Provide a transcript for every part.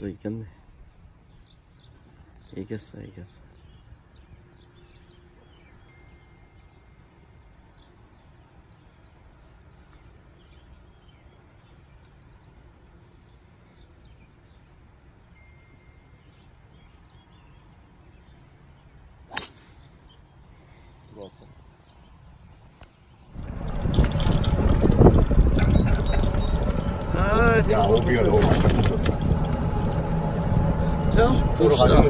또 이겼네. 이겼어, 이겼어. 들어 형, 도로 그랬잖아.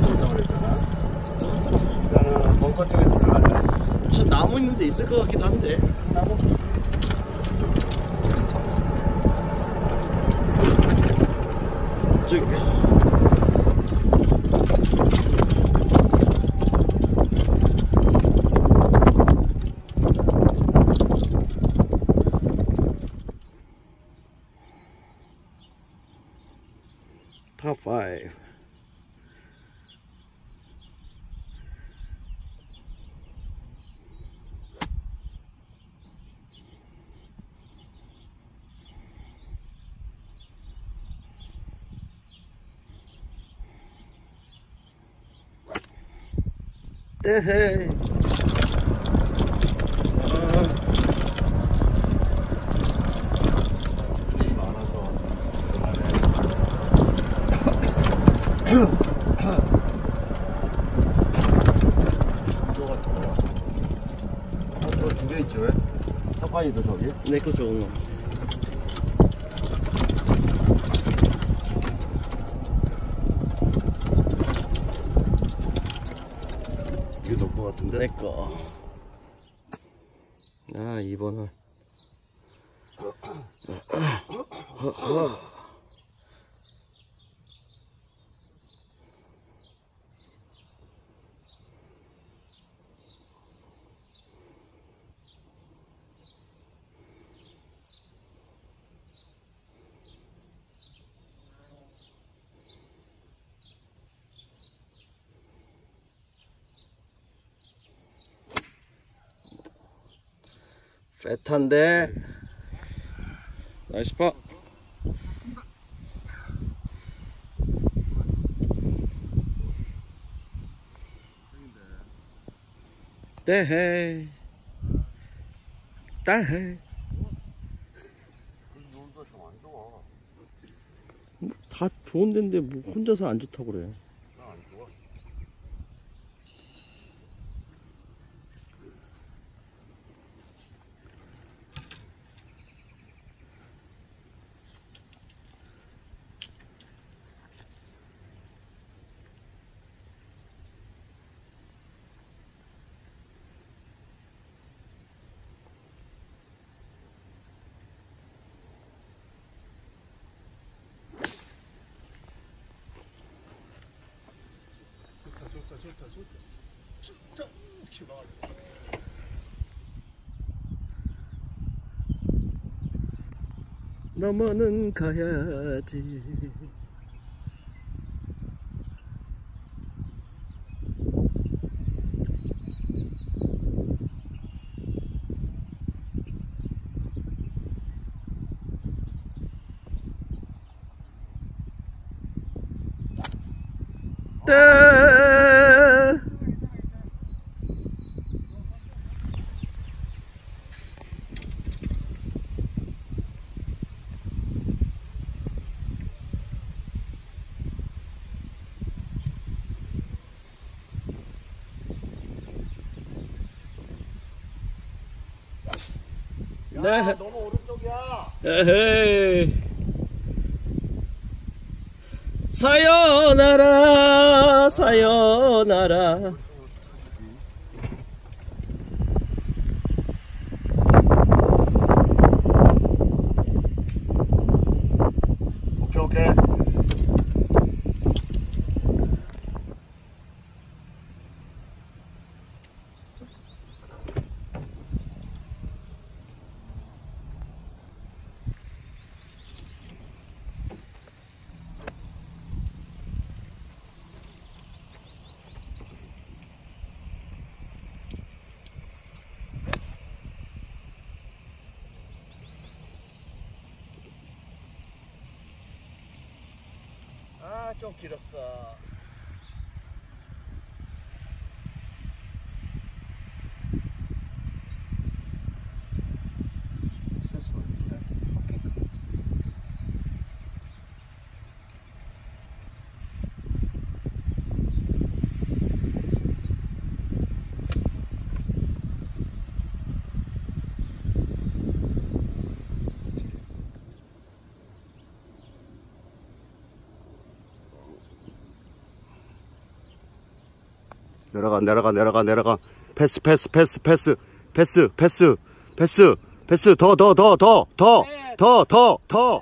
나는 벙커 쪽에서 들어갈래. 저 나무 있는데 있을 것 같기도 한데. 나무? 저기. Top 5 에헤이. 어, 두개 있지, 왜? 석관이도 저기? 내거 좋은 이게 너거 같은데? 내거 아 2번 홀 패탄데. 나이스 파. 놀다 좀안 좋아. 다 좋은 데인데 뭐 혼자서 안 좋다고 그래 좋다, 좋다, 좋다, 좋다. 기가 넘어는 가야지. 따 야, 네. 너무 오른쪽이야. 에헤이. 사요나라, 사요나라. 아 좀 길었어. 내려가 내려가 내려가 내려가. 패스 패스 패스 패스. 패스 패스 패스 패스. 더 더 더 더 더 더 더 더. 더